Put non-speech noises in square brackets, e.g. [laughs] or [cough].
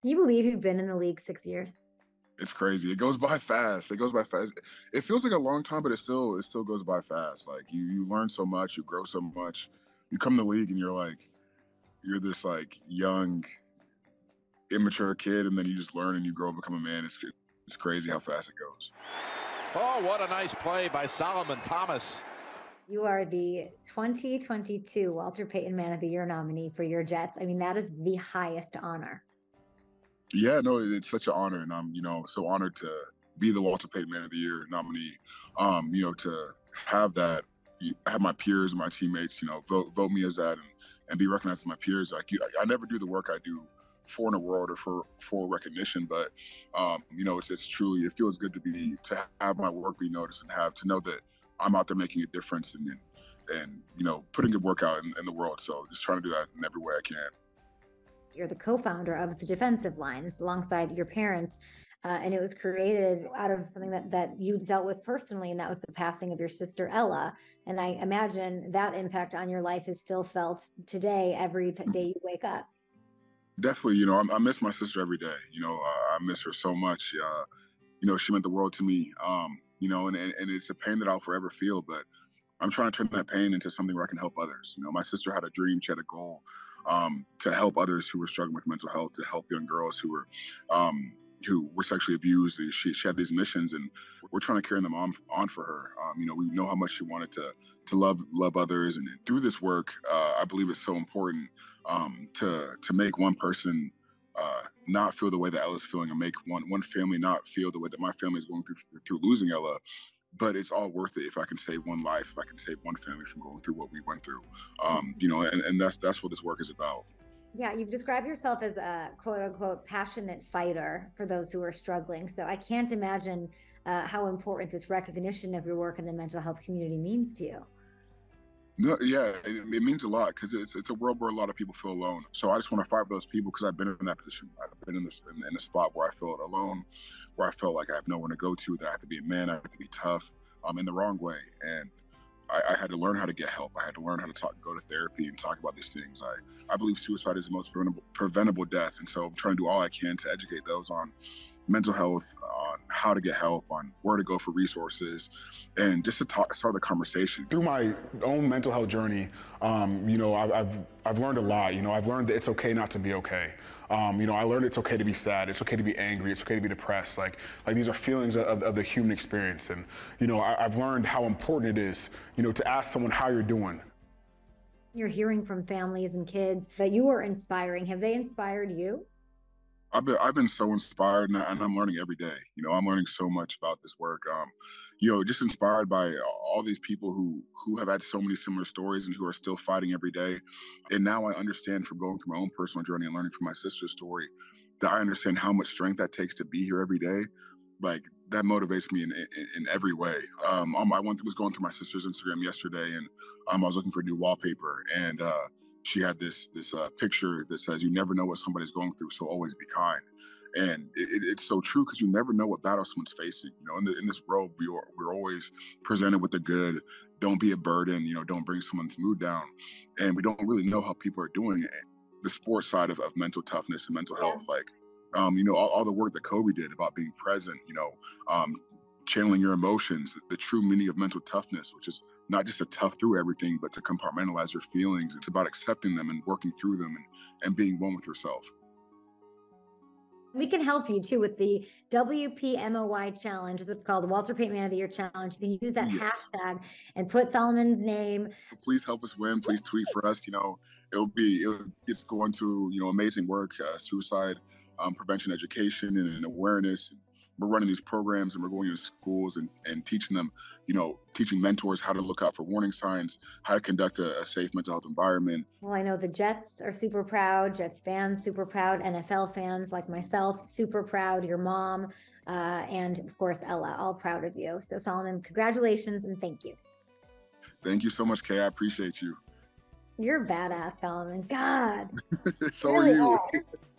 Can you believe you've been in the league six years? It's crazy. It goes by fast. It goes by fast. It feels like a long time, but it still it still goes by fast. Like you you learn so much, you grow so much. You come to the league and you're like you're this like young, immature kid, and then you just learn and you grow and become a man. It's it's crazy how fast it goes. Oh, what a nice play by Solomon Thomas. You are the 2022 Walter Payton Man of the Year nominee for your Jets. I mean, that is the highest honor. Yeah, no, it's such an honor, and I'm, you know, so honored to be the Walter Payton Man of the Year nominee. Um, you know, to have that, have my peers and my teammates, you know, vote vote me as that, and, and be recognized as my peers. Like, you, I never do the work I do for an award or for for recognition, but um, you know, it's it's truly it feels good to be to have my work be noticed and have to know that I'm out there making a difference and and, and you know putting good work out in, in the world. So just trying to do that in every way I can. You're the co-founder of the defensive lines alongside your parents. Uh, and it was created out of something that, that you dealt with personally, and that was the passing of your sister Ella. And I imagine that impact on your life is still felt today, every t- day you wake up. Definitely, you know, I, I miss my sister every day. You know, uh, I miss her so much. Uh, you know, she meant the world to me. Um, you know, and, and, and it's a pain that I'll forever feel, but I'm trying to turn that pain into something where I can help others. You know, my sister had a dream, she had a goal um, to help others who were struggling with mental health, to help young girls who were um, who were sexually abused. She, she had these missions, and we're trying to carry them on on for her. Um, you know, we know how much she wanted to to love love others, and through this work, uh, I believe it's so important um, to to make one person uh, not feel the way that Ella's feeling, and make one one family not feel the way that my family is going through through losing Ella but it's all worth it if I can save one life, if I can save one family from going through what we went through. Um, you know, and, and that's that's what this work is about. Yeah, you've described yourself as a quote unquote passionate fighter for those who are struggling. So I can't imagine uh, how important this recognition of your work in the mental health community means to you. No, yeah, it, it means a lot because it's it's a world where a lot of people feel alone. So I just want to fight for those people because I've been in that position. I've been in this in, in, a spot where I felt alone, where I felt like I have no one to go to. That I have to be a man. I have to be tough. Um, in the wrong way, and I, I, had to learn how to get help. I had to learn how to talk, go to therapy, and talk about these things. I I believe suicide is the most preventable preventable death, and so I'm trying to do all I can to educate those on mental health, how to get help, on where to go for resources, and just to talk, start the conversation. Through my own mental health journey, um, you know, I've, I've, I've learned a lot. You know, I've learned that it's okay not to be okay. Um, you know, I learned it's okay to be sad. It's okay to be angry. It's okay to be depressed. Like, like these are feelings of, of the human experience. And, you know, I, I've learned how important it is, you know, to ask someone how you're doing. You're hearing from families and kids that you are inspiring. Have they inspired you? I've been I've been so inspired, and, I, am learning every day. You know, I'm learning so much about this work. Um, you know, just inspired by all these people who who have had so many similar stories and who are still fighting every day. And now I understand from going through my own personal journey and learning from my sister's story that I understand how much strength that takes to be here every day. Like that motivates me in in, in every way. Um, I went was going through my sister's Instagram yesterday, and um, I was looking for new wallpaper, and uh, she had this this uh, picture that says, "You never know what somebody's going through, so always be kind." And it, it's so true because you never know what battle someone's facing. You know, in, the, in this world, we are, we're always presented with the good. Don't be a burden. You know, don't bring someone's mood down. And we don't really know how people are doing it. The sports side of, of mental toughness and mental health, like um, you know, all, all, the work that Kobe did about being present, you know, um, channeling your emotions, the true meaning of mental toughness, which is not just to tough through everything, but to compartmentalize your feelings. It's about accepting them and working through them and, and being one with yourself. We can help you too with the WPMOY challenge. Is what's called the Walter Payton Man of the Year challenge. You can use that yes. hashtag and put Solomon's name. Please help us win. Please tweet for us. You know, it'll be it'll, it's going to you know amazing work, uh, suicide um, prevention education and, and awareness. We're running these programs and we're going into schools and, and teaching them, you know, teaching mentors how to look out for warning signs, how to conduct a, a, safe mental health environment. Well, I know the Jets are super proud, Jets fans super proud, NFL fans like myself super proud, your mom, uh, and of course Ella, all proud of you. So Solomon, congratulations and thank you. Thank you so much, Kay. I appreciate you. You're a badass, Solomon. God. [laughs] so really are you. Are. [laughs]